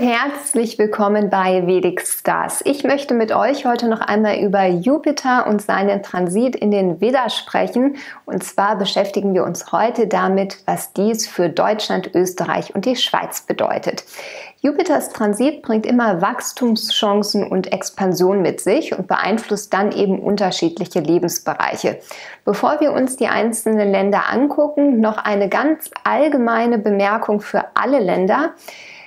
herzlich willkommen bei Vedic Stars. Ich möchte mit euch heute noch einmal über Jupiter und seinen Transit in den Veda sprechen. Und zwar beschäftigen wir uns heute damit, was dies für Deutschland, Österreich und die Schweiz bedeutet. Jupiters Transit bringt immer Wachstumschancen und Expansion mit sich und beeinflusst dann eben unterschiedliche Lebensbereiche. Bevor wir uns die einzelnen Länder angucken, noch eine ganz allgemeine Bemerkung für alle Länder.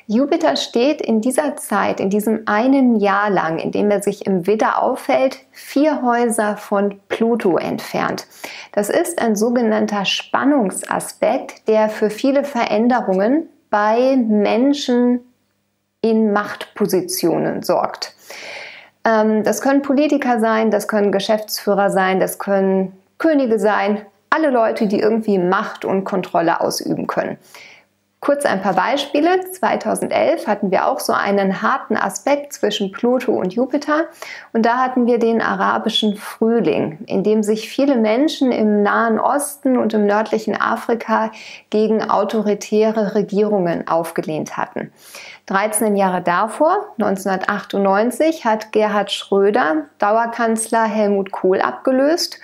Jupiter steht in dieser Zeit, in diesem einen Jahr lang, in dem er sich im Widder aufhält, vier Häuser von Pluto entfernt. Das ist ein sogenannter Spannungsaspekt, der für viele Veränderungen bei Menschen in Machtpositionen sorgt. Ähm, das können Politiker sein, das können Geschäftsführer sein, das können Könige sein, alle Leute, die irgendwie Macht und Kontrolle ausüben können. Kurz ein paar Beispiele. 2011 hatten wir auch so einen harten Aspekt zwischen Pluto und Jupiter. Und da hatten wir den arabischen Frühling, in dem sich viele Menschen im Nahen Osten und im nördlichen Afrika gegen autoritäre Regierungen aufgelehnt hatten. 13 Jahre davor, 1998, hat Gerhard Schröder Dauerkanzler Helmut Kohl abgelöst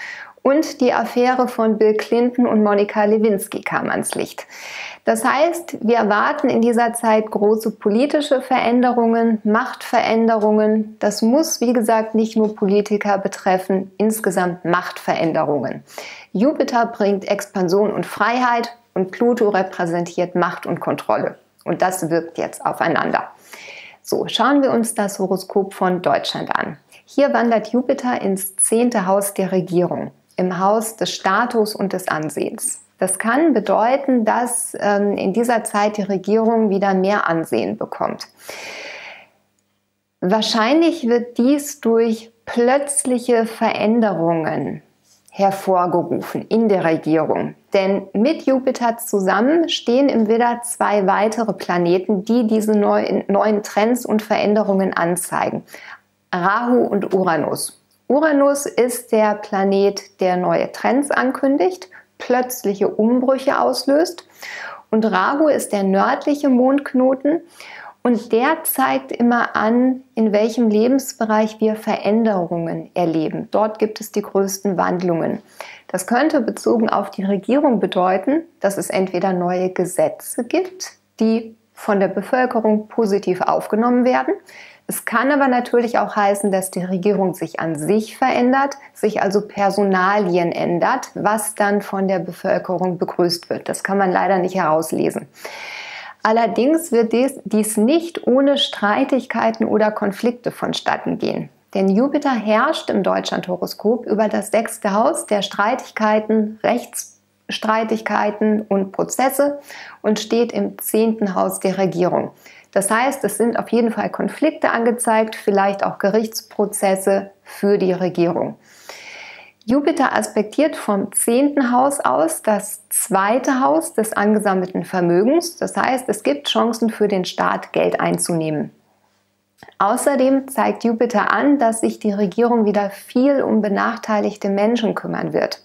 und die Affäre von Bill Clinton und Monika Lewinsky kam ans Licht. Das heißt, wir erwarten in dieser Zeit große politische Veränderungen, Machtveränderungen. Das muss, wie gesagt, nicht nur Politiker betreffen, insgesamt Machtveränderungen. Jupiter bringt Expansion und Freiheit und Pluto repräsentiert Macht und Kontrolle. Und das wirkt jetzt aufeinander. So, schauen wir uns das Horoskop von Deutschland an. Hier wandert Jupiter ins zehnte Haus der Regierung, im Haus des Status und des Ansehens. Das kann bedeuten, dass ähm, in dieser Zeit die Regierung wieder mehr Ansehen bekommt. Wahrscheinlich wird dies durch plötzliche Veränderungen hervorgerufen in der Regierung. Denn mit Jupiter zusammen stehen im Widder zwei weitere Planeten, die diese neuen Trends und Veränderungen anzeigen. Rahu und Uranus. Uranus ist der Planet, der neue Trends ankündigt plötzliche Umbrüche auslöst. Und Rahu ist der nördliche Mondknoten und der zeigt immer an, in welchem Lebensbereich wir Veränderungen erleben. Dort gibt es die größten Wandlungen. Das könnte bezogen auf die Regierung bedeuten, dass es entweder neue Gesetze gibt, die von der Bevölkerung positiv aufgenommen werden. Es kann aber natürlich auch heißen, dass die Regierung sich an sich verändert, sich also Personalien ändert, was dann von der Bevölkerung begrüßt wird. Das kann man leider nicht herauslesen. Allerdings wird dies, dies nicht ohne Streitigkeiten oder Konflikte vonstatten gehen. Denn Jupiter herrscht im Deutschlandhoroskop über das sechste Haus der Streitigkeiten, Rechtsstreitigkeiten und Prozesse und steht im zehnten Haus der Regierung. Das heißt, es sind auf jeden Fall Konflikte angezeigt, vielleicht auch Gerichtsprozesse für die Regierung. Jupiter aspektiert vom zehnten Haus aus das zweite Haus des angesammelten Vermögens. Das heißt, es gibt Chancen für den Staat, Geld einzunehmen. Außerdem zeigt Jupiter an, dass sich die Regierung wieder viel um benachteiligte Menschen kümmern wird.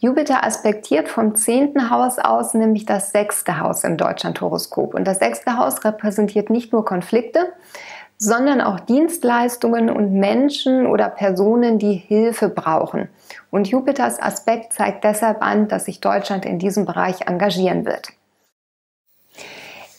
Jupiter aspektiert vom zehnten Haus aus nämlich das sechste Haus im Deutschlandhoroskop. Und das sechste Haus repräsentiert nicht nur Konflikte, sondern auch Dienstleistungen und Menschen oder Personen, die Hilfe brauchen. Und Jupiters Aspekt zeigt deshalb an, dass sich Deutschland in diesem Bereich engagieren wird.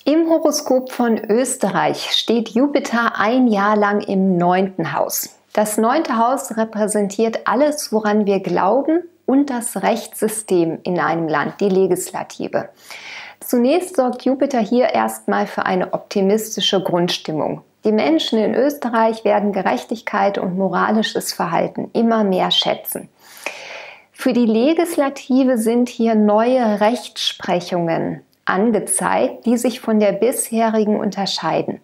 Im Horoskop von Österreich steht Jupiter ein Jahr lang im neunten Haus. Das neunte Haus repräsentiert alles, woran wir glauben und das Rechtssystem in einem Land, die Legislative. Zunächst sorgt Jupiter hier erstmal für eine optimistische Grundstimmung. Die Menschen in Österreich werden Gerechtigkeit und moralisches Verhalten immer mehr schätzen. Für die Legislative sind hier neue Rechtsprechungen angezeigt, die sich von der bisherigen unterscheiden.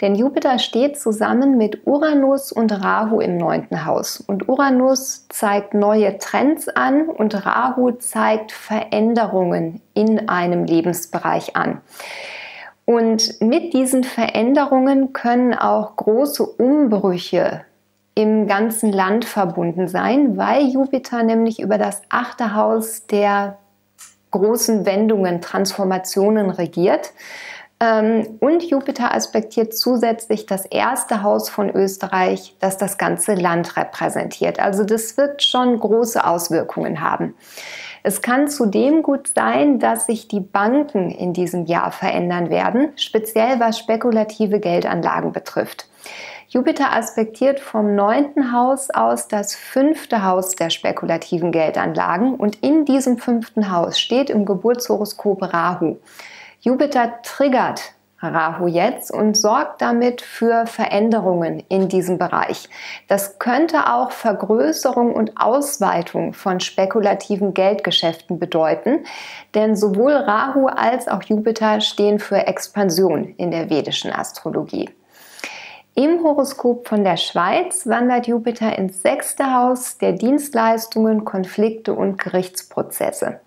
Denn Jupiter steht zusammen mit Uranus und Rahu im neunten Haus. Und Uranus zeigt neue Trends an und Rahu zeigt Veränderungen in einem Lebensbereich an. Und mit diesen Veränderungen können auch große Umbrüche im ganzen Land verbunden sein, weil Jupiter nämlich über das achte Haus der großen Wendungen, Transformationen regiert. Ähm, und Jupiter aspektiert zusätzlich das erste Haus von Österreich, das das ganze Land repräsentiert. Also das wird schon große Auswirkungen haben. Es kann zudem gut sein, dass sich die Banken in diesem Jahr verändern werden, speziell was spekulative Geldanlagen betrifft. Jupiter aspektiert vom neunten Haus aus das fünfte Haus der spekulativen Geldanlagen und in diesem fünften Haus steht im Geburtshoroskop Rahu. Jupiter triggert Rahu jetzt und sorgt damit für Veränderungen in diesem Bereich. Das könnte auch Vergrößerung und Ausweitung von spekulativen Geldgeschäften bedeuten, denn sowohl Rahu als auch Jupiter stehen für Expansion in der vedischen Astrologie. Im Horoskop von der Schweiz wandert Jupiter ins sechste Haus der Dienstleistungen, Konflikte und Gerichtsprozesse.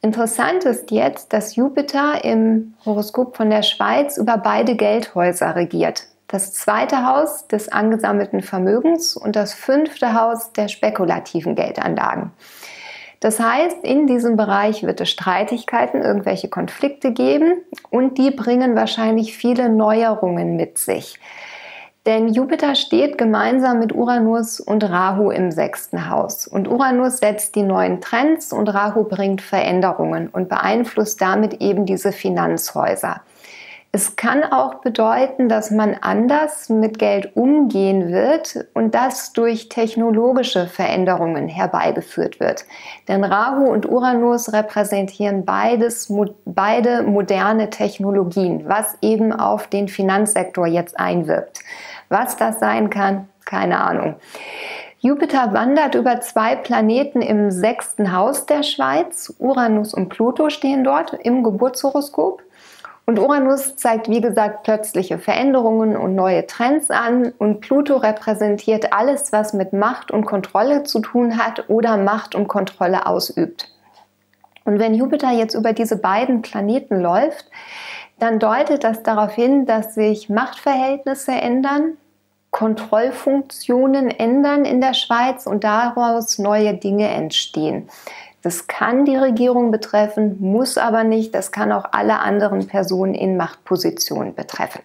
Interessant ist jetzt, dass Jupiter im Horoskop von der Schweiz über beide Geldhäuser regiert. Das zweite Haus des angesammelten Vermögens und das fünfte Haus der spekulativen Geldanlagen. Das heißt, in diesem Bereich wird es Streitigkeiten, irgendwelche Konflikte geben und die bringen wahrscheinlich viele Neuerungen mit sich. Denn Jupiter steht gemeinsam mit Uranus und Rahu im sechsten Haus. Und Uranus setzt die neuen Trends und Rahu bringt Veränderungen und beeinflusst damit eben diese Finanzhäuser. Es kann auch bedeuten, dass man anders mit Geld umgehen wird und das durch technologische Veränderungen herbeigeführt wird. Denn Rahu und Uranus repräsentieren beides, beide moderne Technologien, was eben auf den Finanzsektor jetzt einwirkt. Was das sein kann, keine Ahnung. Jupiter wandert über zwei Planeten im sechsten Haus der Schweiz. Uranus und Pluto stehen dort im Geburtshoroskop. Und Uranus zeigt, wie gesagt, plötzliche Veränderungen und neue Trends an. Und Pluto repräsentiert alles, was mit Macht und Kontrolle zu tun hat oder Macht und Kontrolle ausübt. Und wenn Jupiter jetzt über diese beiden Planeten läuft, dann deutet das darauf hin, dass sich Machtverhältnisse ändern, Kontrollfunktionen ändern in der Schweiz und daraus neue Dinge entstehen. Das kann die Regierung betreffen, muss aber nicht. Das kann auch alle anderen Personen in Machtpositionen betreffen.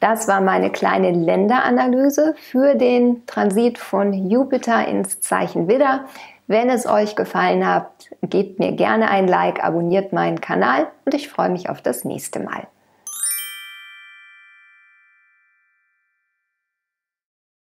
Das war meine kleine Länderanalyse für den Transit von Jupiter ins Zeichen Widder. Wenn es euch gefallen hat, gebt mir gerne ein Like, abonniert meinen Kanal und ich freue mich auf das nächste Mal.